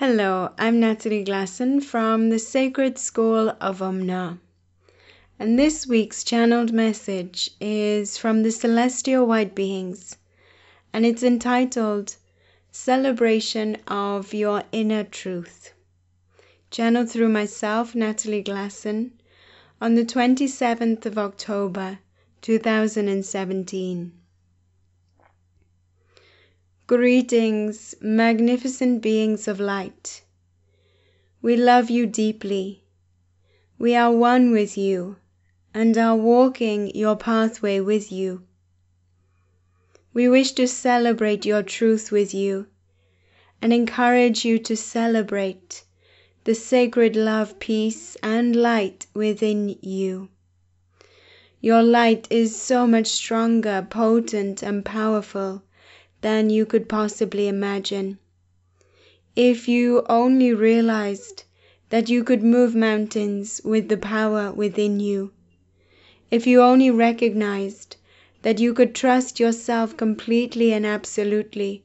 Hello, I'm Natalie Glasson from the Sacred School of OmNa. And this week's channeled message is from the Celestial White Beings, and it's entitled Celebration of Your Inner Truth. Channeled through myself, Natalie Glasson, on the 27th of October 2017. Greetings, magnificent beings of light. We love you deeply. We are one with you and are walking your pathway with you. We wish to celebrate your truth with you and encourage you to celebrate the sacred love, peace, and light within you. Your light is so much stronger, potent, and powerful than you could possibly imagine. If you only realized that you could move mountains with the power within you, if you only recognized that you could trust yourself completely and absolutely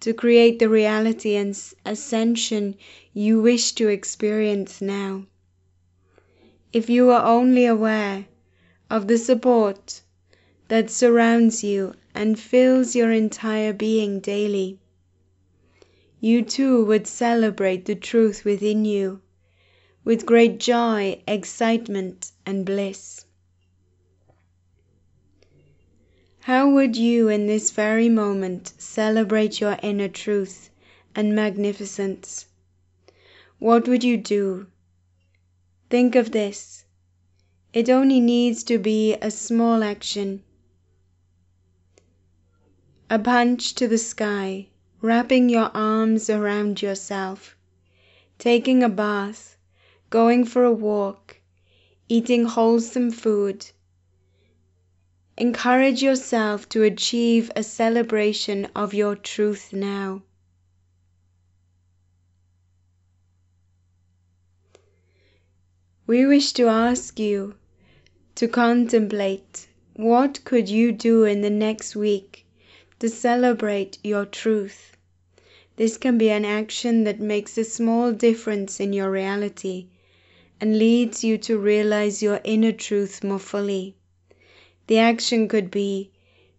to create the reality and ascension you wish to experience now. If you were only aware of the support that surrounds you and fills your entire being daily. You too would celebrate the truth within you with great joy, excitement, and bliss. How would you in this very moment celebrate your inner truth and magnificence? What would you do? Think of this. It only needs to be a small action a punch to the sky, wrapping your arms around yourself, taking a bath, going for a walk, eating wholesome food. Encourage yourself to achieve a celebration of your truth now. We wish to ask you to contemplate what could you do in the next week to celebrate your truth. This can be an action that makes a small difference in your reality and leads you to realize your inner truth more fully. The action could be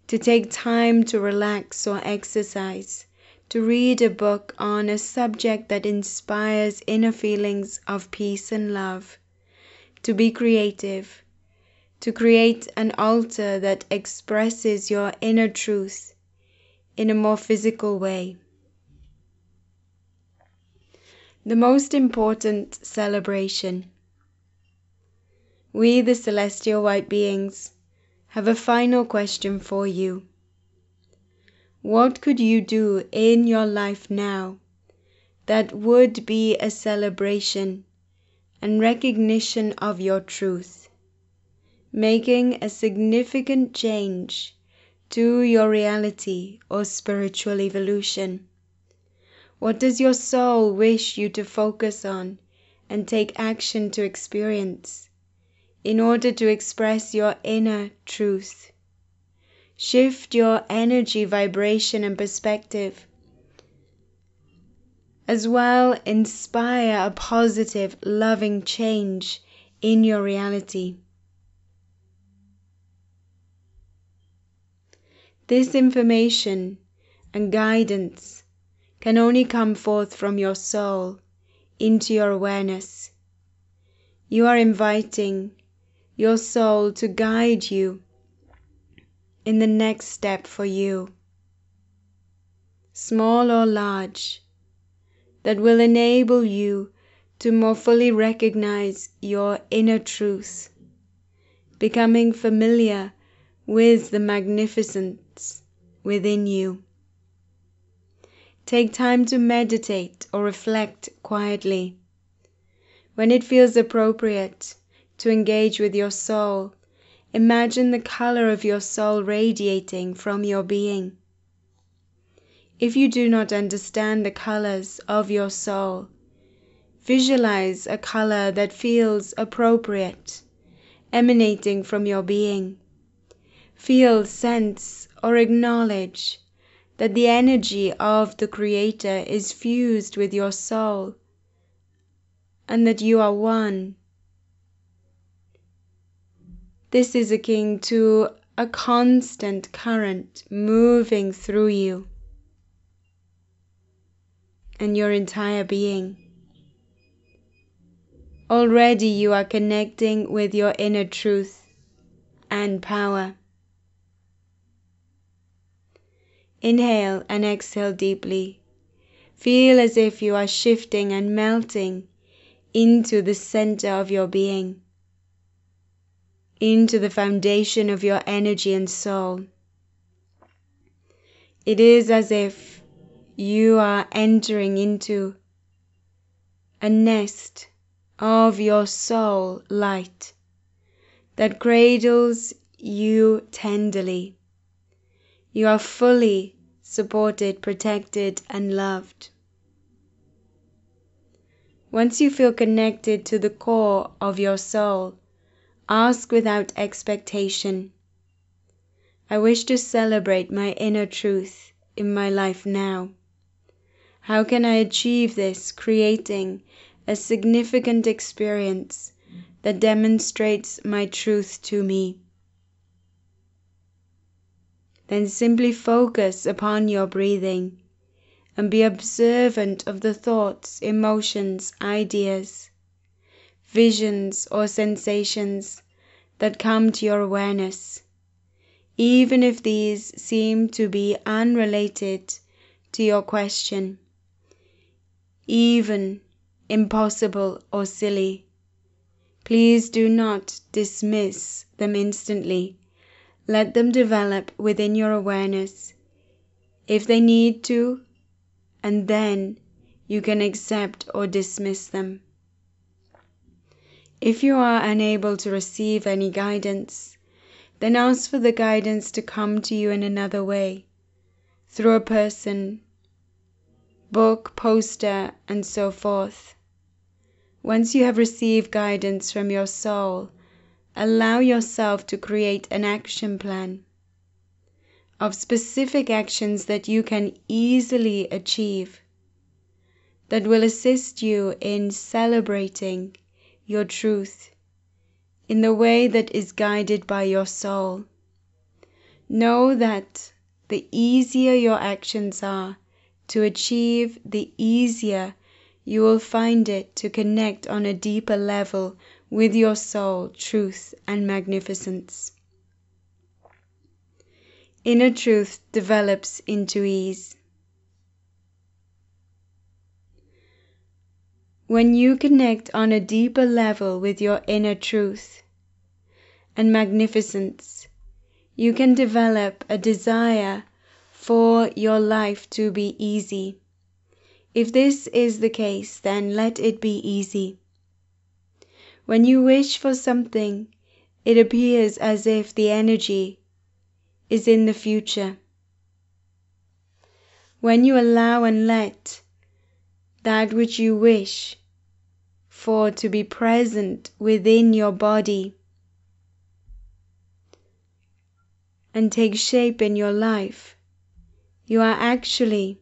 to take time to relax or exercise, to read a book on a subject that inspires inner feelings of peace and love, to be creative, to create an altar that expresses your inner truth in a more physical way. The most important celebration. We, the celestial white beings, have a final question for you. What could you do in your life now that would be a celebration and recognition of your truth, making a significant change to your reality or spiritual evolution? What does your soul wish you to focus on and take action to experience in order to express your inner truth? Shift your energy, vibration, and perspective. As well, inspire a positive, loving change in your reality. This information and guidance can only come forth from your soul into your awareness. You are inviting your soul to guide you in the next step for you, small or large, that will enable you to more fully recognize your inner truth, becoming familiar with the magnificence within you. Take time to meditate or reflect quietly. When it feels appropriate to engage with your soul, imagine the color of your soul radiating from your being. If you do not understand the colors of your soul, visualize a color that feels appropriate, emanating from your being. Feel, sense, or acknowledge that the energy of the Creator is fused with your soul and that you are one. This is akin to a constant current moving through you and your entire being. Already you are connecting with your inner truth and power. Inhale and exhale deeply. Feel as if you are shifting and melting into the center of your being, into the foundation of your energy and soul. It is as if you are entering into a nest of your soul light that cradles you tenderly you are fully supported, protected, and loved. Once you feel connected to the core of your soul, ask without expectation. I wish to celebrate my inner truth in my life now. How can I achieve this, creating a significant experience that demonstrates my truth to me? Then simply focus upon your breathing and be observant of the thoughts, emotions, ideas, visions, or sensations that come to your awareness, even if these seem to be unrelated to your question, even impossible or silly. Please do not dismiss them instantly let them develop within your awareness if they need to, and then you can accept or dismiss them. If you are unable to receive any guidance, then ask for the guidance to come to you in another way, through a person, book, poster, and so forth. Once you have received guidance from your soul, allow yourself to create an action plan of specific actions that you can easily achieve that will assist you in celebrating your truth in the way that is guided by your soul. Know that the easier your actions are to achieve, the easier you will find it to connect on a deeper level with your soul, truth, and magnificence. Inner truth develops into ease. When you connect on a deeper level with your inner truth and magnificence, you can develop a desire for your life to be easy. If this is the case, then let it be easy. When you wish for something, it appears as if the energy is in the future. When you allow and let that which you wish for to be present within your body and take shape in your life, you are actually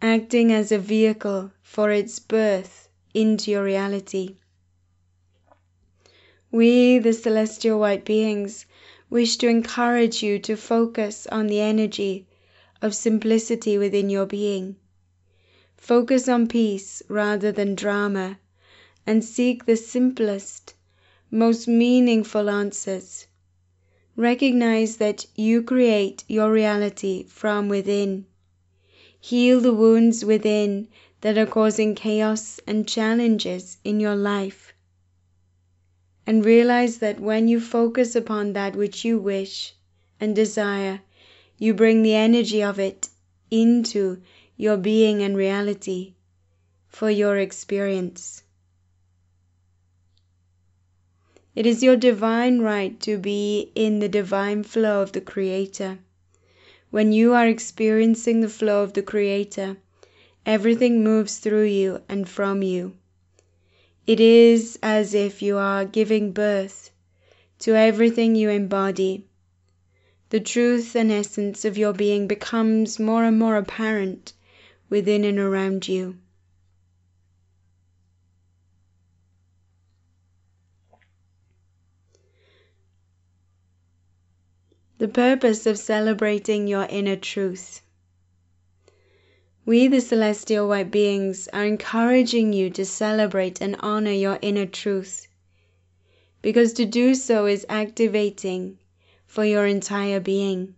acting as a vehicle for its birth into your reality. We, the celestial white beings, wish to encourage you to focus on the energy of simplicity within your being. Focus on peace rather than drama and seek the simplest, most meaningful answers. Recognize that you create your reality from within. Heal the wounds within that are causing chaos and challenges in your life. And realize that when you focus upon that which you wish and desire, you bring the energy of it into your being and reality for your experience. It is your divine right to be in the divine flow of the Creator. When you are experiencing the flow of the Creator, Everything moves through you and from you. It is as if you are giving birth to everything you embody, the truth and essence of your being becomes more and more apparent within and around you. The purpose of celebrating your inner truth. We, the celestial white beings, are encouraging you to celebrate and honor your inner truth, because to do so is activating for your entire being.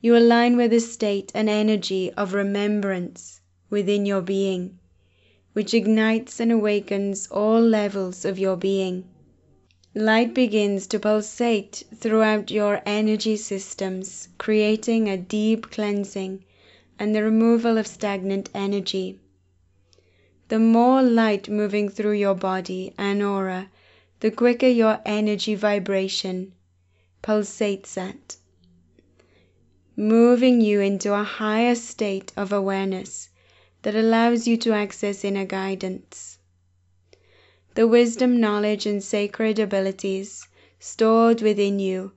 You align with the state and energy of remembrance within your being, which ignites and awakens all levels of your being. Light begins to pulsate throughout your energy systems, creating a deep cleansing and the removal of stagnant energy. The more light moving through your body and aura, the quicker your energy vibration pulsates at, moving you into a higher state of awareness that allows you to access inner guidance the wisdom, knowledge, and sacred abilities stored within you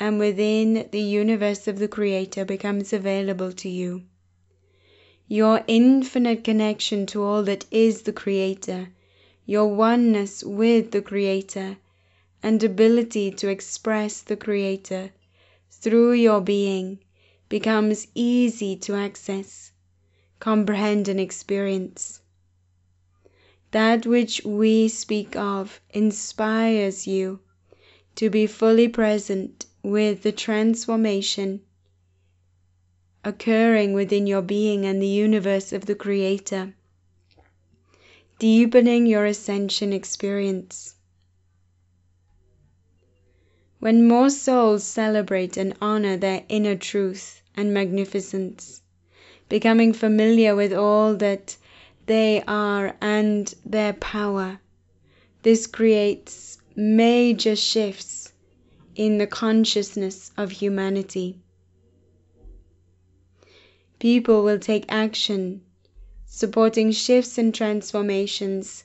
and within the universe of the Creator becomes available to you. Your infinite connection to all that is the Creator, your oneness with the Creator, and ability to express the Creator through your being becomes easy to access, comprehend, and experience. That which we speak of inspires you to be fully present with the transformation occurring within your being and the universe of the Creator, deepening your ascension experience. When more souls celebrate and honor their inner truth and magnificence, becoming familiar with all that they are and their power. This creates major shifts in the consciousness of humanity. People will take action supporting shifts and transformations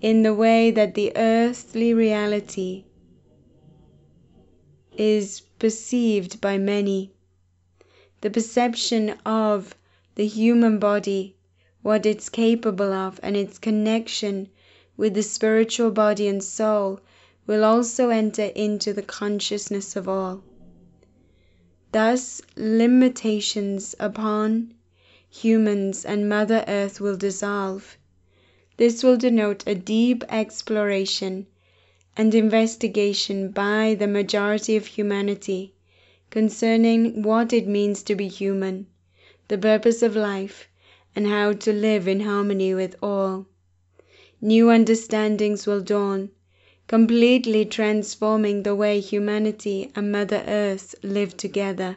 in the way that the earthly reality is perceived by many. The perception of the human body what it's capable of and its connection with the spiritual body and soul will also enter into the consciousness of all. Thus, limitations upon humans and Mother Earth will dissolve. This will denote a deep exploration and investigation by the majority of humanity concerning what it means to be human, the purpose of life, and how to live in harmony with all. New understandings will dawn, completely transforming the way humanity and Mother Earth live together.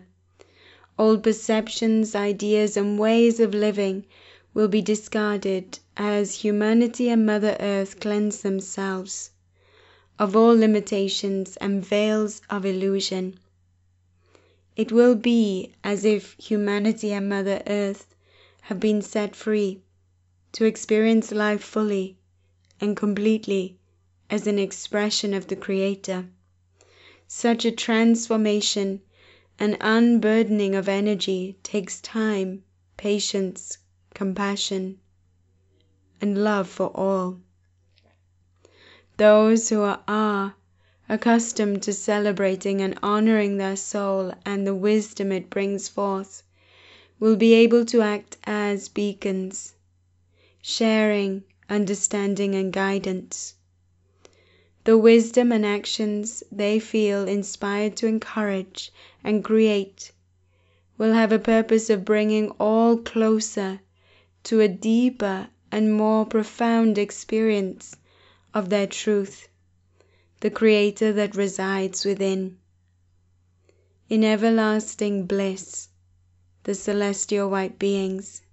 Old perceptions, ideas, and ways of living will be discarded as humanity and Mother Earth cleanse themselves of all limitations and veils of illusion. It will be as if humanity and Mother Earth have been set free to experience life fully and completely as an expression of the Creator. Such a transformation and unburdening of energy takes time, patience, compassion, and love for all. Those who are accustomed to celebrating and honoring their soul and the wisdom it brings forth will be able to act as beacons, sharing understanding and guidance. The wisdom and actions they feel inspired to encourage and create will have a purpose of bringing all closer to a deeper and more profound experience of their truth, the Creator that resides within. In everlasting bliss the celestial white beings